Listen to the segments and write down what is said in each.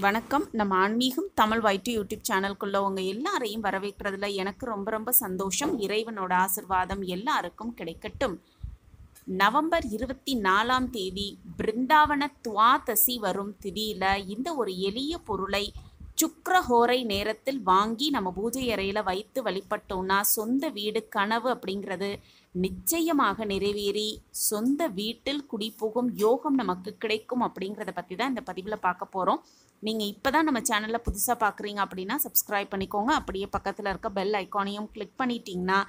வணக்கம். நம்ம ஆன்மீகம் தமிழ் வைட்டு யூடியூப் சேனலுக்குள்ள உங்க எல்லாரையும் வரவேற்கிறதுல எனக்கு ரொம்ப ரொம்ப சந்தோஷம். இறைவனோட ஆசிர்வாதம் எல்லாருக்கும் கிடைக்கட்டும். நவம்பர் இருபத்தி நாலாம் தேதி பிருந்தாவன துவாதசி வரும் திதியில இந்த ஒரு எளிய பொருளை சுக்ரஹோரை நேரத்தில் வாங்கி நம்ம பூஜை அறையில் வைத்து வழிபட்டோம்னா சொந்த வீடு கனவு அப்படிங்கிறது நிச்சயமாக நிறைவேறி சொந்த வீட்டில் குடிபுகும் யோகம் நமக்கு கிடைக்கும் அப்படிங்கிறத பற்றி தான் இந்த பதிவில் பார்க்க போகிறோம் நீங்கள் இப்போ தான் நம்ம சேனலில் புதுசாக பார்க்குறீங்க அப்படின்னா சப்ஸ்கிரைப் பண்ணிக்கோங்க. அப்படியே பக்கத்தில் இருக்க பெல் ஐக்கானையும் கிளிக் பண்ணிட்டீங்கன்னா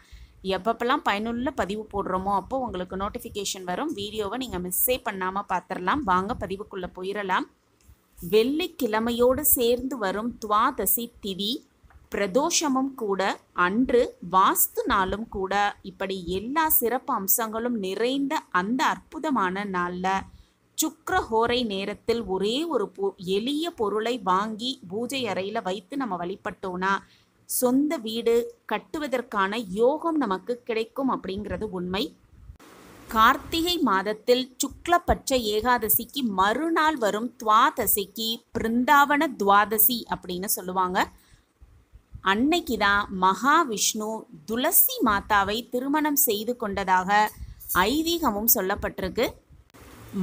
எப்பப்பெல்லாம் பயனுள்ள பதிவு போடுறோமோ அப்போது உங்களுக்கு நோட்டிஃபிகேஷன் வரும். வீடியோவை நீங்கள் மிஸ்ஸே பண்ணாமல் பார்த்துடலாம். வாங்க பதிவுக்குள்ளே போயிடலாம். வெள்ளிக்கிழமையோடு சேர்ந்து வரும் துவாதசி திதி பிரதோஷமும் கூட அன்று வாஸ்து நாளும் கூட. இப்படி எல்லா சிறப்பு அம்சங்களும் நிறைந்த அந்த அற்புதமான நாளில் சுக்ரஹோரை நேரத்தில் ஒரே ஒரு பொ எளிய பொருளை வாங்கி பூஜை அறையில் வைத்து நம்ம வழிபட்டோம்னா சொந்த வீடு கட்டுவதற்கான யோகம் நமக்கு கிடைக்கும் அப்படிங்கிறது உண்மை. கார்த்திகை மாதத்தில் சுக்லபட்ச ஏகாதசிக்கு மறுநாள் வரும் துவாதசிக்கு பிருந்தாவன துவாதசி அப்படின்னு சொல்லுவாங்க. அன்னைக்கு தான் மகாவிஷ்ணு துளசி மாதாவை திருமணம் செய்து கொண்டதாக ஐதீகமும் சொல்லப்பட்டிருக்கு.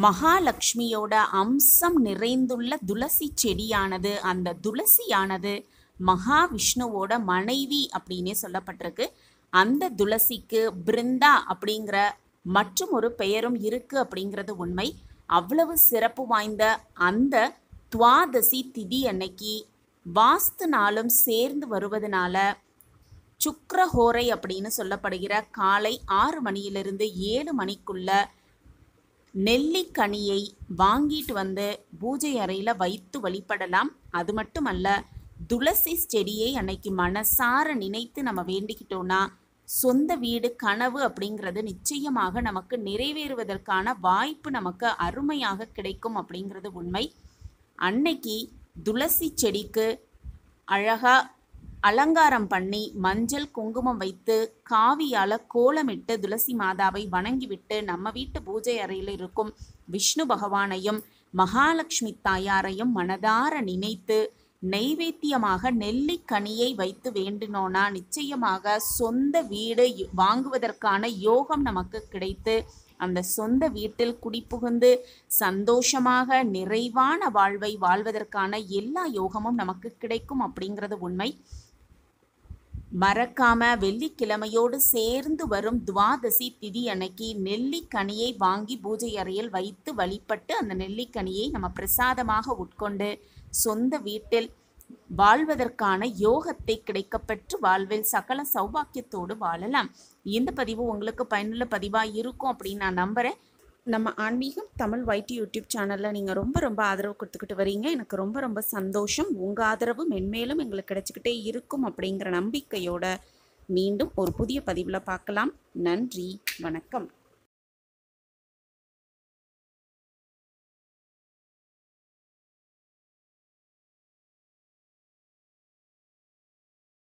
மகாலட்சுமியோட அம்சம் நிறைந்துள்ள துளசி செடியானது அந்த துளசியானது மகாவிஷ்ணுவோட மனைவி அப்படின்னே சொல்லப்பட்டிருக்கு. அந்த துளசிக்கு பிருந்தா அப்படிங்கிற மற்றும் ஒரு பெயரும் இருக்கு அப்படிங்கிறது உண்மை. அவ்வளவு சிறப்பு வாய்ந்த அந்த துவாதசி திதி அன்னைக்கு வாஸ்து நாளும் சேர்ந்து வருவதனால சுக்ரஹோரை அப்படின்னு சொல்லப்படுகிற காலை ஆறு மணியிலிருந்து ஏழு மணிக்குள்ள நெல்லிக்கனியை வாங்கிட்டு வந்து பூஜை அறையில் வைத்து வழிபடலாம். அது மட்டுமல்ல துளசி செடியை அன்னைக்கு மனசார நினைத்து நம்ம வேண்டிக்கிட்டோன்னா சொந்த வீடு கனவு அப்படிங்கிறது நிச்சயமாக நமக்கு நிறைவேறுவதற்கான வாய்ப்பு நமக்கு அருமையாக கிடைக்கும் அப்படிங்கிறது உண்மை. அன்னைக்கு துளசி செடிக்கு அழகாக அலங்காரம் பண்ணி மஞ்சள் குங்குமம் வைத்து காவியால் கோலமிட்டு துளசி மாதாவை வணங்கிவிட்டு நம்ம வீட்டு பூஜை அறையில் இருக்கும் விஷ்ணு பகவானையும் மகாலட்சுமி தாயாரையும் மனதார நினைத்து நெய்வேத்தியமாக நெல்லிக்கனியை வைத்து வேண்டினோனா? நிச்சயமாக சொந்த வீடு வாங்குவதற்கான யோகம் நமக்கு கிடைத்து அந்த சொந்த வீட்டில் குடிபுகுந்து சந்தோஷமாக நிறைவான வாழ்வை வாழ்வதற்கான எல்லா யோகமும் நமக்கு கிடைக்கும் அப்படிங்கிறது உண்மை. மறக்காம வெள்ளிக்கிழமையோடு சேர்ந்து வரும் துவாதசி திதி அன்னைக்கு நெல்லிக்கனியை வாங்கி பூஜை அறையில் வைத்து வழிபட்டு அந்த நெல்லிக்கனியை நம்ம பிரசாதமாக உட்கொண்டு சொந்த வீட்டில் வாழ்வதற்கான யோகத்தை கிடைக்கப்பெற்று வாழ்வில் சகல சௌபாக்கியத்தோடு வாழலாம். இந்த பதிவு உங்களுக்கு பயனுள்ள பதிவாக இருக்கும் அப்படின்னு நான் நம்புகிறேன் நம்ம ஆன்மீகம் தமிழ் வைட்டி யூடியூப் சேனலில் நீங்கள் ரொம்ப ரொம்ப ஆதரவு கொடுத்துக்கிட்டு வரீங்க. எனக்கு ரொம்ப ரொம்ப சந்தோஷம். உங்கள் ஆதரவு மென்மேலும் எங்களுக்கு கிடைச்சிக்கிட்டே இருக்கும் அப்படிங்கிற நம்பிக்கையோட மீண்டும் ஒரு புதிய பதிவில் பார்க்கலாம். நன்றி. வணக்கம்.